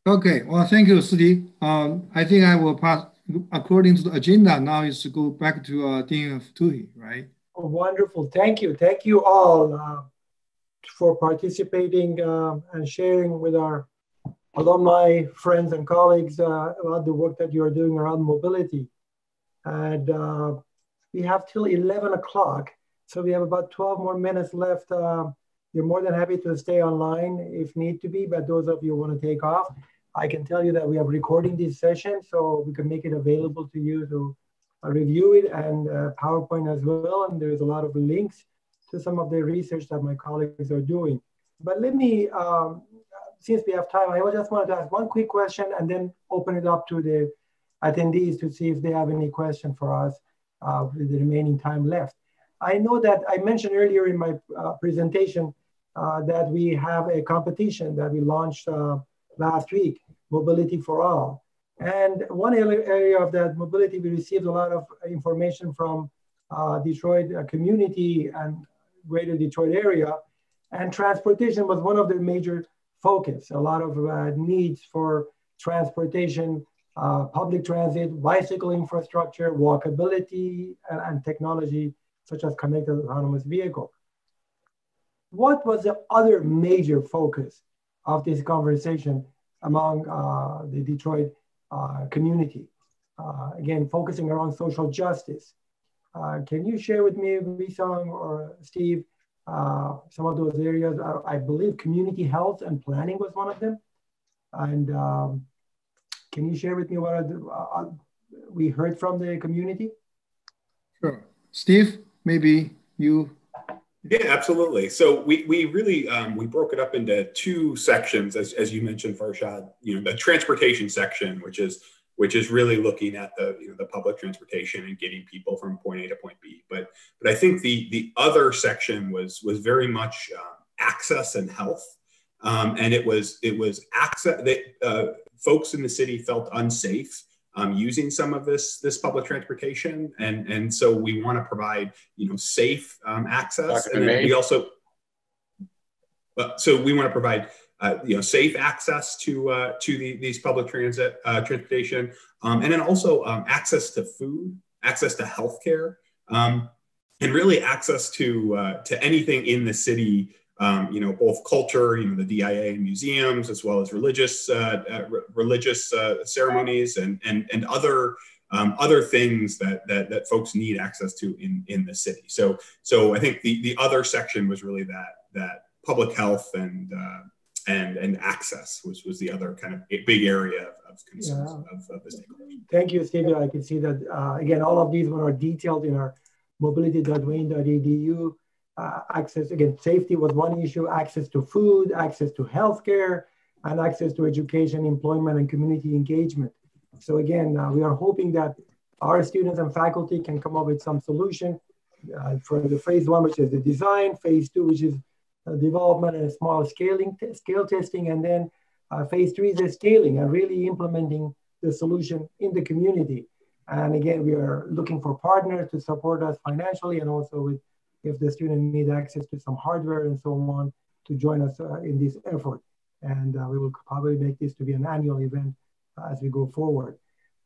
Okay, well, thank you, Sidi. Um, I think I will pass, according to the agenda, now is to go back to uh, Dean Fotouhi, right? Oh, wonderful. Thank you. Thank you all uh, for participating uh, and sharing with our alumni, friends, and colleagues uh, about the work that you are doing around mobility. And uh, we have till 11 o'clock. So we have about 12 more minutes left uh, you're more than happy to stay online if need to be, but those of you who want to take off, I can tell you that we are recording this session so we can make it available to you to uh, review it and uh, PowerPoint as well. And there's a lot of links to some of the research that my colleagues are doing. But let me, um, since we have time, I just wanted to ask one quick question and then open it up to the attendees to see if they have any question for us uh, with the remaining time left. I know that I mentioned earlier in my uh, presentation uh, that we have a competition that we launched uh, last week, Mobility for All. And one area of that mobility, we received a lot of information from uh, Detroit community and greater Detroit area. And transportation was one of their major focus. A lot of uh, needs for transportation, uh, public transit, bicycle infrastructure, walkability, and, and technology such as connected autonomous vehicle. What was the other major focus of this conversation among uh, the Detroit uh, community? Uh, again, focusing around social justice. Uh, can you share with me, Weisong or Steve, uh, some of those areas? I, I, believe community health and planning was one of them. And um, can you share with me what the, uh, we heard from the community? Sure. Steve, maybe you yeah, absolutely. So we we really um, we broke it up into two sections, as, as you mentioned, Farshad. You know, the transportation section, which is which is really looking at the you know the public transportation and getting people from point A to point B. But but I think the the other section was was very much uh, access and health, um, and it was it was access that uh, folks in the city felt unsafe um, using some of this this public transportation, and and so we want to provide you know safe um, access, Dr. and then we also. Uh, so we want to provide uh, you know safe access to uh, to the, these public transit uh, transportation, um, and then also um, access to food, access to healthcare, um, and really access to uh, to anything in the city um, you know, both culture, you know, the DIA and museums, as well as religious uh, uh, religious uh, ceremonies and and and other um, other things that, that that folks need access to in in the city. So so I think the the other section was really that that public health and uh, and and access which was the other kind of big area of, of concerns yeah. of, of the stakeholders. Thank you, Stevie. I can see that uh, again. All of these were detailed in our mobility.wayne.edu uh, access, again, safety was one issue, access to food, access to healthcare, and access to education, employment, and community engagement. So again, uh, we are hoping that our students and faculty can come up with some solution uh, for the phase one, which is the design, phase two, which is development and small scaling, scale testing, and then uh, phase three is scaling and really implementing the solution in the community. And again, we are looking for partners to support us financially and also with if the student need access to some hardware and so on to join us uh, in this effort. And uh, we will probably make this to be an annual event uh, as we go forward.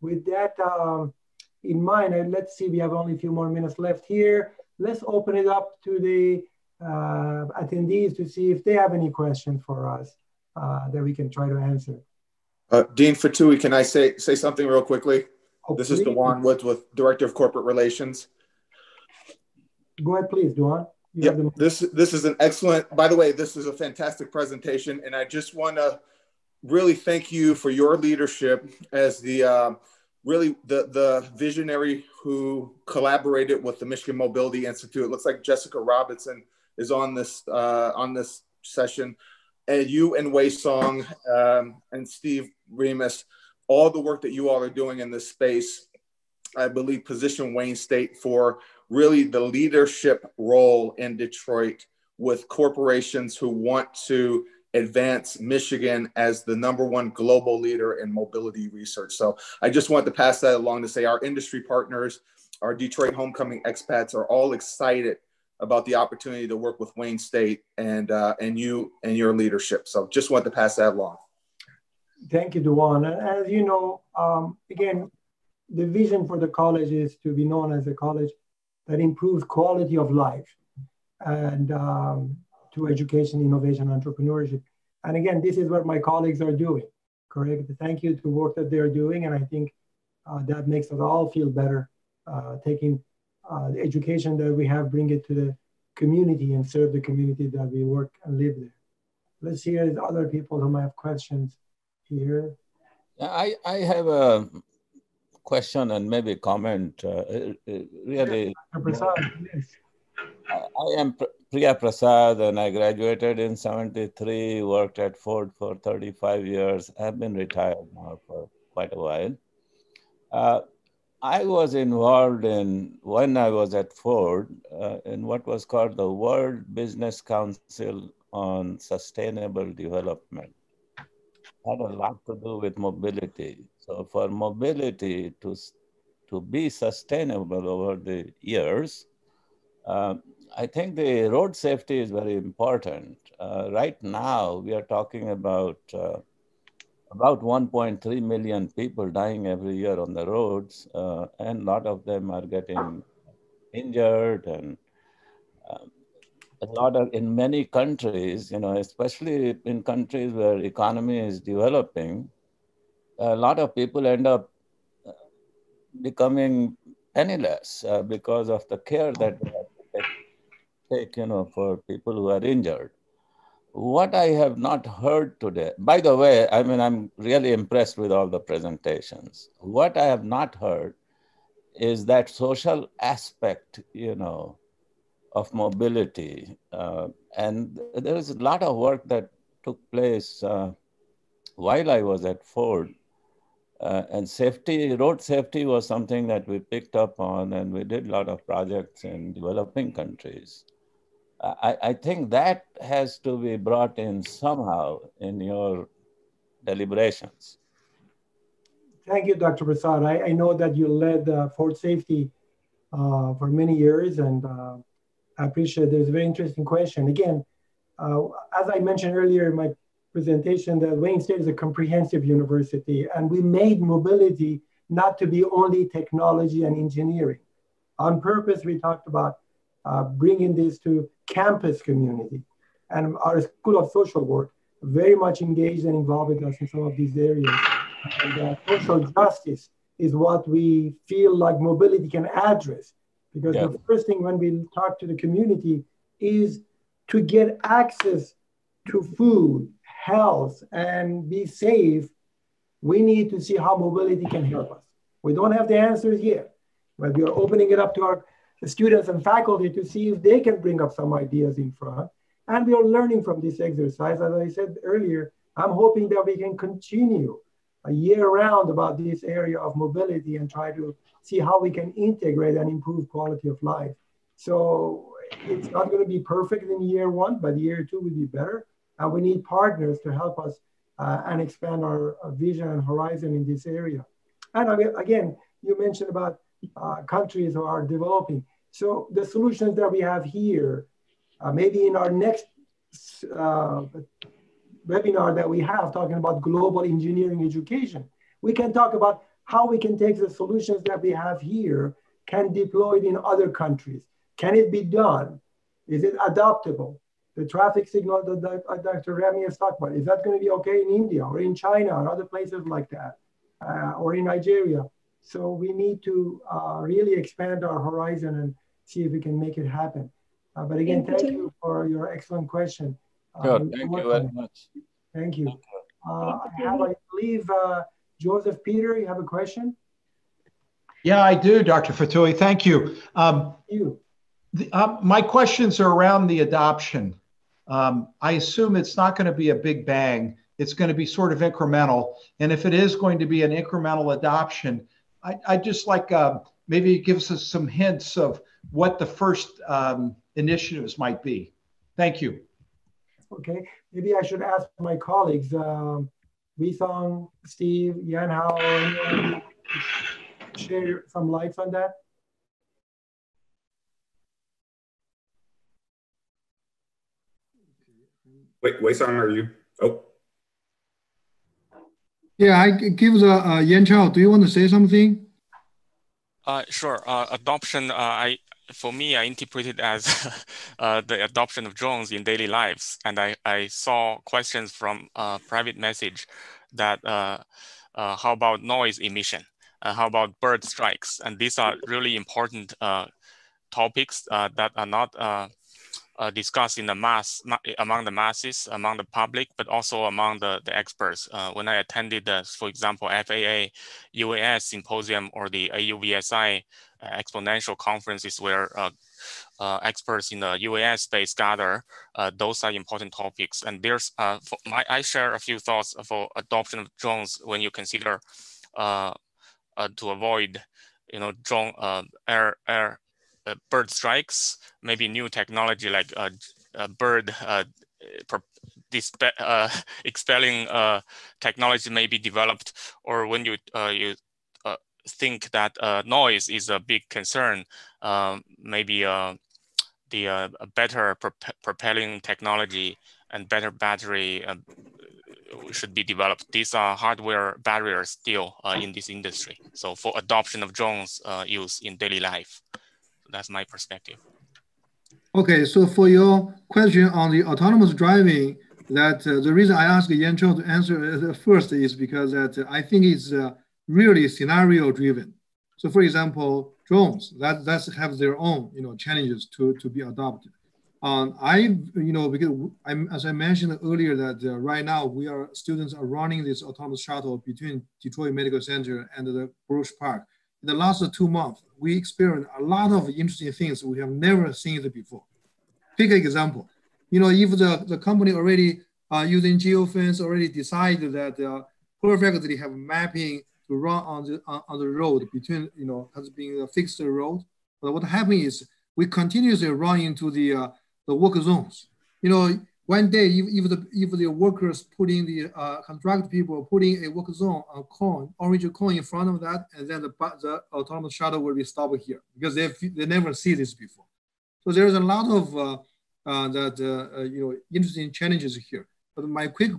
With that um, in mind, and let's see, we have only a few more minutes left here. Let's open it up to the uh, attendees to see if they have any questions for us uh, that we can try to answer. Uh, Dean Fotouhi, can I say, say something real quickly? Oh, this please. is Dewan Woods with Director of Corporate Relations. Go ahead, please, Duan. Yeah, this this is an excellent. By the way, this is a fantastic presentation, and I just want to really thank you for your leadership as the uh, really the the visionary who collaborated with the Michigan Mobility Institute. It looks like Jessica Robinson is on this uh, on this session, and you and Weisong um, and Steve Remias, all the work that you all are doing in this space, I believe, position Wayne State for really the leadership role in Detroit with corporations who want to advance Michigan as the number one global leader in mobility research. So I just want to pass that along to say our industry partners, our Detroit homecoming expats are all excited about the opportunity to work with Wayne State and uh, and you and your leadership. So just want to pass that along. Thank you, Duan. And as you know, um, again, the vision for the college is to be known as a college that improves quality of life and um, to education, innovation, entrepreneurship. And again, this is what my colleagues are doing, correct? Thank you to work that they're doing. And I think uh, that makes us all feel better, uh, taking uh, the education that we have, bring it to the community and serve the community that we work and live there. Let's hear other people who might have questions here. I, I have a question and maybe comment. Uh, uh, really, I am Priya Prasad and I graduated in 73, worked at Ford for 35 years. I've been retired now for quite a while. Uh, I was involved in, when I was at Ford, uh, in what was called the World Business Council on Sustainable Development. Had a lot to do with mobility. So for mobility to, to be sustainable over the years, uh, I think the road safety is very important. Uh, right now, we are talking about uh, about 1.3 million people dying every year on the roads, uh, and a lot of them are getting injured and um, a lot of in many countries you know especially in countries where economy is developing a lot of people end up uh, becoming penniless uh, because of the care that they take, take you know for people who are injured what I have not heard today, by the way, I mean, I'm really impressed with all the presentations. What I have not heard is that social aspect, you know, of mobility. Uh, and there is a lot of work that took place uh, while I was at Ford. Uh, and safety, road safety was something that we picked up on, and we did a lot of projects in developing countries. I, I think that has to be brought in somehow in your deliberations. Thank you, Dr. Prasad. I, I know that you led uh, Ford Safety uh, for many years, and uh, I appreciate. It's a very interesting question. Again, uh, as I mentioned earlier in my presentation, that Wayne State is a comprehensive university, and we made mobility not to be only technology and engineering. On purpose, we talked about uh, bringing this to campus community. And our School of Social Work very much engaged and involved with us in some of these areas. And uh, social justice is what we feel like mobility can address. Because yeah. the first thing when we talk to the community is to get access to food, health, and be safe, we need to see how mobility can help us. We don't have the answers yet, but we are opening it up to our students and faculty to see if they can bring up some ideas in front. And we are learning from this exercise. As I said earlier, I'm hoping that we can continue a year round about this area of mobility and try to see how we can integrate and improve quality of life. So it's not going to be perfect in year one, but year two will be better. And we need partners to help us uh, and expand our, our vision and horizon in this area. And again, you mentioned about uh, countries are developing. So the solutions that we have here, uh, maybe in our next uh, webinar that we have talking about global engineering education, we can talk about how we can take the solutions that we have here, can deploy it in other countries. Can it be done? Is it adaptable? The traffic signal that Dr. Remias has talked about, is that going to be okay in India or in China or other places like that, uh, or in Nigeria? So we need to uh, really expand our horizon and see if we can make it happen. Uh, but again, thank, thank you for your excellent question. Uh, sure, thank you very much. Thank you. Uh, I have, I believe, uh, Joseph Peter, you have a question? Yeah, I do, Dr. Fotouhi. Thank you. Um, thank you. The, uh, my questions are around the adoption. Um, I assume it's not going to be a big bang. It's going to be sort of incremental. And if it is going to be an incremental adoption, I, I just like uh, maybe it gives us some hints of what the first um, initiatives might be. Thank you. Okay, maybe I should ask my colleagues, um, Song, Steve, Yanchao, anyone share some lights on that? Wait, Weisong, are you? Oh. Yeah, I give the uh, Yanchao. Do you want to say something? Uh, sure. Uh, adoption. Uh, I for me, I interpreted as [LAUGHS] uh, the adoption of drones in daily lives, and I I saw questions from private message that uh, uh, how about noise emission? How about bird strikes? And these are really important uh, topics that are not uh, discussed in the mass among the masses, among the public, but also among the, the experts. Uh, when I attended, the, for example, FAA UAS symposium or the AUVSI uh, exponential conferences where uh, uh, experts in the UAS space gather, those are important topics. And there's, my, I share a few thoughts for adoption of drones when you consider to avoid, you know, drone air air bird strikes, maybe new technology like uh, uh, bird uh, [LAUGHS] expelling uh, technology may be developed, or when you uh, you think that noise is a big concern, um, maybe the uh, better propelling technology and better battery uh, should be developed. These are hardware barriers still uh, in this industry. So for adoption of drones uh, use in daily life, that's my perspective. Okay, so for your question on the autonomous driving, that uh, the reason I asked Yanchao to answer first is because that I think it's really scenario driven. So for example, drones that that have their own you know challenges to to be adopted. Um, I you know because I'm as I mentioned earlier that uh, right now we are students are running this autonomous shuttle between Detroit Medical Center and the Brush Park. In the last two months, we experienced a lot of interesting things we have never seen before. Pick an example. You know, if the, the company already uh, using geofence already decided that uh, perfectly have mapping to run on the on, on the road between you know has been a fixed road. But what happened is we continuously run into the uh, the work zones. You know, one day if, if the if the workers putting the uh, contract people putting a work zone a cone orange cone in front of that, and then the the autonomous shuttle will be stopped here because they they never see this before. So there's a lot of uh, uh, that uh, you know interesting challenges here. But my quick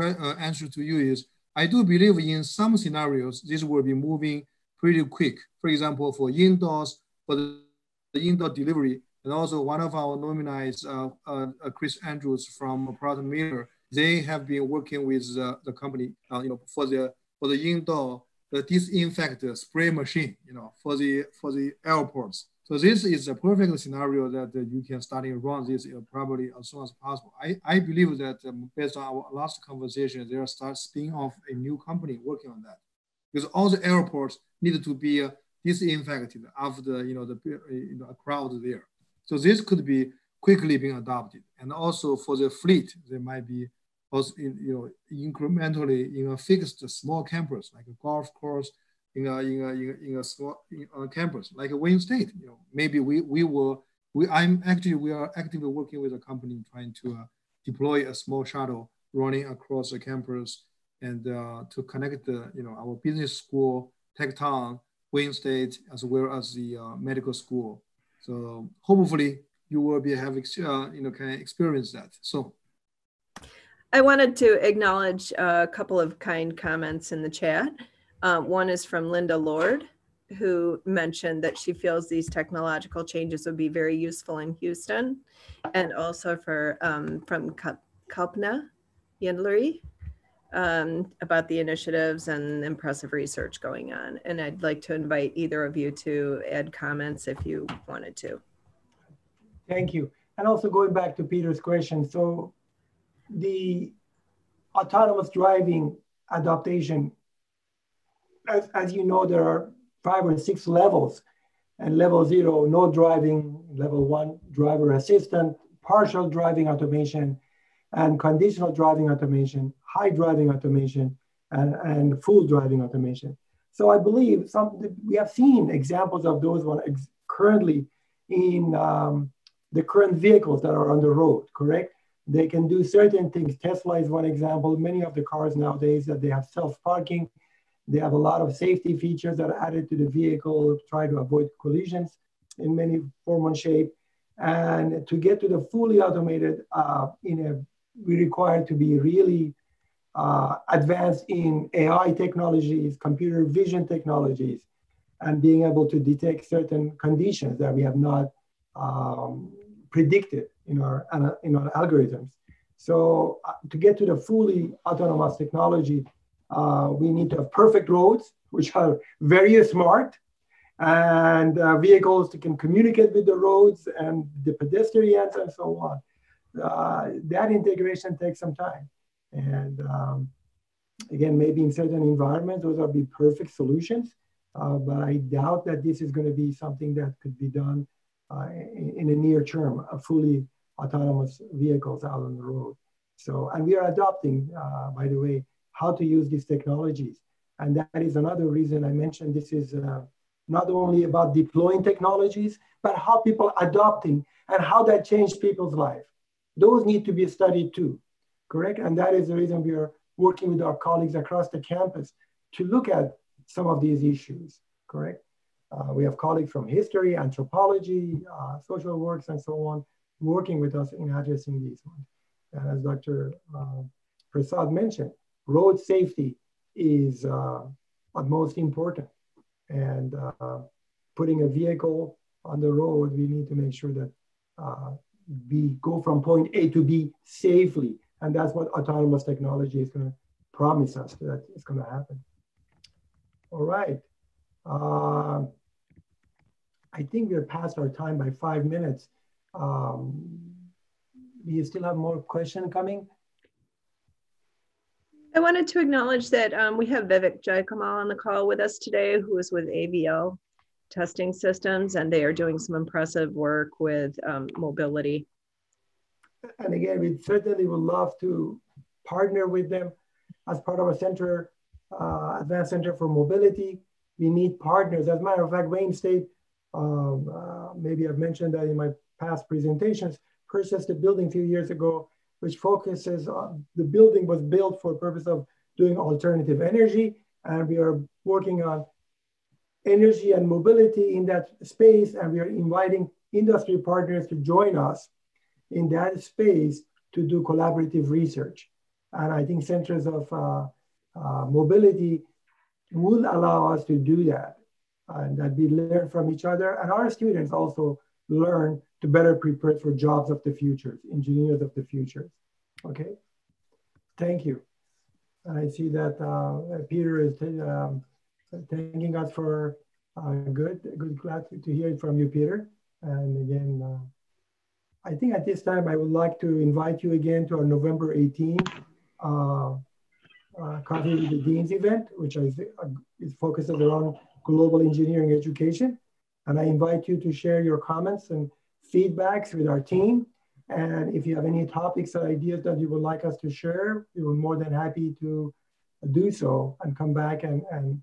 uh, answer to you is I do believe in some scenarios, this will be moving pretty quick. For example, for indoors, for the indoor delivery, and also one of our nominees, uh, uh, uh Chris Andrews from Pratt Miller, they have been working with uh, the company, uh, you know, for the for the indoor the disinfect spray machine, you know, for the for the airports. So this is a perfect scenario that uh, you can start to run this probably as soon as possible. I, I believe that um, based on our last conversation, there start spin off a new company working on that because all the airports need to be disinfected after you know the you know, crowd there. So this could be quickly being adopted. And also for the fleet, there might be also you know incrementally in a fixed small campus like a golf course in a in a in a, small in a campus like a Wayne State. You know, maybe we we will we I'm actually we are actively working with a company trying to uh, deploy a small shuttle running across the campus and uh, to connect the you know our business school, Tech Town, Wayne State, as well as the uh, medical school. So hopefully you will be having uh, you know can experience that. So. I wanted to acknowledge a couple of kind comments in the chat. Um, one is from Linda Lord, who mentioned that she feels these technological changes would be very useful in Houston, and also for um, from Kalpna Yendlery um, about the initiatives and impressive research going on. And I'd like to invite either of you to add comments if you wanted to. Thank you. And also going back to Peter's question, so the autonomous driving adaptation as, as you know, there are five or six levels. And level zero, no driving, level one, driver assistant, partial driving automation, and conditional driving automation, high driving automation, and, and full driving automation. So I believe some we have seen examples of those one ex- currently in um, the current vehicles that are on the road, correct? They can do certain things. Tesla is one example. Many of the cars nowadays that they have self-parking, they have a lot of safety features that are added to the vehicle, to try to avoid collisions in many form and shape. And to get to the fully automated, uh, in a, we require to be really uh, advanced in AI technologies, computer vision technologies, and being able to detect certain conditions that we have not um, predicted in our, in our algorithms. So uh, to get to the fully autonomous technology, uh, we need to have perfect roads, which are very smart, and uh, vehicles that can communicate with the roads and the pedestrians and so on. Uh, that integration takes some time. And um, again, maybe in certain environments, those are be perfect solutions. Uh, but I doubt that this is going to be something that could be done uh, in, in, a near term, a fully autonomous vehicles out on the road. So, and we are adopting, uh, by the way, how to use these technologies. And that is another reason I mentioned this is uh, not only about deploying technologies, but how people adopting and how that changed people's life. Those need to be studied too, correct? And that is the reason we are working with our colleagues across the campus to look at some of these issues, correct? Uh, we have colleagues from history, anthropology, uh, social works, and so on, working with us in addressing these ones. And as Dr. Uh, Prasad mentioned, road safety is uh, most important. And uh, putting a vehicle on the road, we need to make sure that uh, we go from point A to B safely. And that's what autonomous technology is going to promise us that it's going to happen. All right. Uh, I think we're past our time by five minutes. Um, do you still have more question coming? I wanted to acknowledge that um, we have Vivek Jayakamal on the call with us today, who is with AVL Testing Systems, and they are doing some impressive work with um, mobility. And again, we certainly would love to partner with them as part of a center, uh, Advanced Center for Mobility. We need partners. As a matter of fact, Wayne State, um, uh, maybe I've mentioned that in my past presentations, purchased a building a few years ago which focuses on the building was built for purpose of doing alternative energy. And we are working on energy and mobility in that space. And we are inviting industry partners to join us in that space to do collaborative research. And I think centers of uh, uh, mobility will allow us to do that and that we learn from each other. And our students also learn to better prepare for jobs of the future, engineers of the future. Okay, thank you. And I see that uh, Peter is um, thanking us for uh, good, good, glad to hear it from you, Peter. And again, uh, I think at this time I would like to invite you again to our November 18 uh, uh, Coffee with the Deans event, which is, uh, is focuses around global engineering education. And I invite you to share your comments and feedbacks with our team. And if you have any topics or ideas that you would like us to share, we are more than happy to do so and come back and, and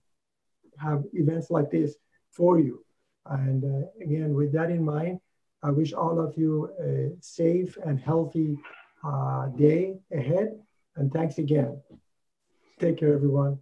have events like this for you. And uh, again, with that in mind, I wish all of you a safe and healthy uh, day ahead. And thanks again. Take care, everyone.